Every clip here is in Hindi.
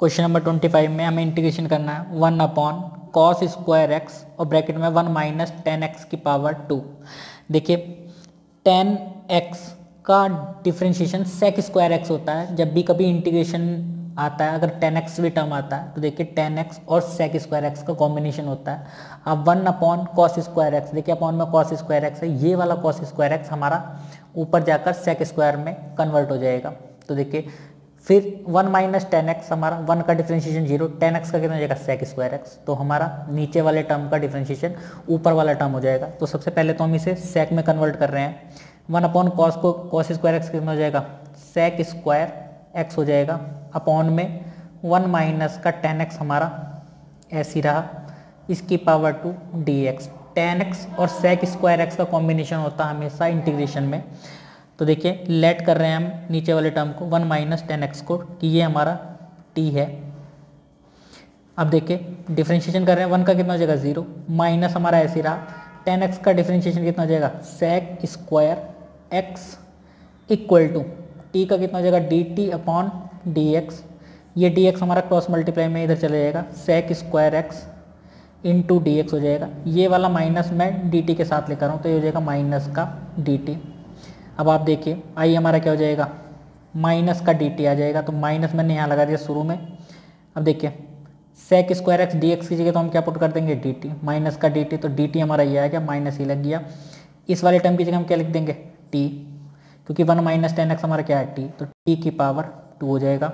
क्वेश्चन नंबर ट्वेंटी फाइव में हमें इंटीग्रेशन करना है। One upon cos square x और ब्रैकेट में वन माइनस टेन एक्स की पावर टू देखिए टेन एक्स का डिफ्रेंशिएशन सेक स्क्वायर एक्स होता है। जब भी कभी इंटीग्रेशन आता है, अगर टेन एक्स भी टर्म आता है तो देखिए टेन एक्स और सेक स्क्वायर एक्स का कॉम्बिनेशन होता है। अब one upon cos square x देखिए अपॉन में कॉस स्क्वायर एक्स है। ये वाला कॉस स्क्वायर एक्स हमारा ऊपर जाकर सेक स्क्वायर में कन्वर्ट हो जाएगा। तो देखिए फिर वन माइनस टेन एक्स हमारा, वन का डिफ्रेंशिएशन ज़ीरो टेन एक्स का कितना हो जाएगा? सेक स्क्वायर एक्स तो हमारा नीचे वाले टर्म का डिफ्रेंशिएशन ऊपर वाला टर्म हो जाएगा। तो सबसे पहले तो हम इसे सेक में कन्वर्ट कर रहे हैं। वन अपॉन कॉस को कॉस स्क्वायर एक्स कितना हो जाएगा? सेक स्क्वायर एक्स हो जाएगा। अपॉन में वन माइनस का टेन एक्स हमारा ऐसी रहा। इसकी power two d x tan x और सेक स्क्वायर एक्स का कॉम्बिनेशन होता है हमेशा इंटीग्रेशन में। तो देखिए लेट कर रहे हैं हम नीचे वाले टर्म को वन माइनस टेन एक्स को, कि ये हमारा टी है। अब देखिए डिफ्रेंशिएशन कर रहे हैं वन का कितना हो जाएगा ज़ीरो माइनस हमारा ऐसे रहा। टेन एक्स का डिफ्रेंशिएशन कितना हो जाएगा? Sec square x equal to t का कितना हो जाएगा? D t upon d x ये डी एक्स हमारा क्रॉस मल्टीप्लाई में इधर चले जाएगा। Sec square x into d x हो जाएगा। ये वाला माइनस मैं डी टी के साथ लेकर रहा हूँ तो ये हो जाएगा माइनस का डी टी अब आप देखिए आई हमारा क्या हो जाएगा? माइनस का डी टी आ जाएगा। तो माइनस मैंने यहाँ लगा दिया शुरू में। अब देखिए sec square x d x की जगह तो हम क्या पुट कर देंगे? डी टी माइनस का डी टी तो डी टी हमारा ये आ गया, माइनस ही लग गया। इस वाले टर्म की जगह हम क्या लिख देंगे? टी क्योंकि वन माइनस टेन एक्स हमारा क्या है? टी तो टी की पावर टू हो जाएगा।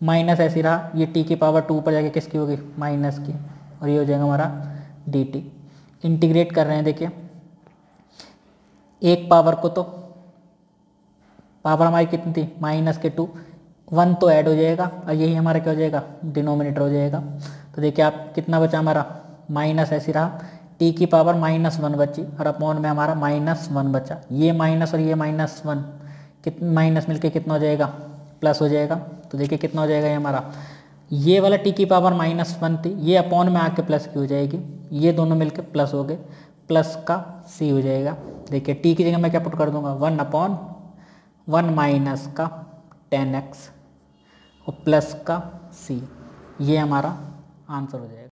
माइनस ऐसी रहा। ये टी की पावर टू ऊपर जाके किसकी होगी? माइनस की। और ये हो जाएगा हमारा डी टी इंटीग्रेट कर रहे हैं, देखिए। एक पावर को तो पावर हमारी कितनी थी? माइनस के टू। वन तो ऐड हो जाएगा और यही हमारा क्या हो जाएगा? डिनोमिनेटर हो जाएगा। तो देखिए आप कितना बचा हमारा? माइनस ऐसी रहा। टी की पावर माइनस वन बची और अपॉन में हमारा माइनस वन बचा। ये माइनस और ये माइनस वन। कित, माइनस मिलके कितना हो जाएगा? प्लस हो जाएगा। तो देखिए कितना हो जाएगा ये हमारा। ये वाला टी की पावर माइनस वन थी। ये अपॉन में आके प्लस की हो जाएगी। ये दोनों मिलके प्लस हो गए। प्लस का सी हो जाएगा। देखिए टी की जगह मैं क्या पुट कर दूँगा? वन अपॉन वन माइनस का टेन एक्स और प्लस का सी। ये हमारा आंसर हो जाएगा।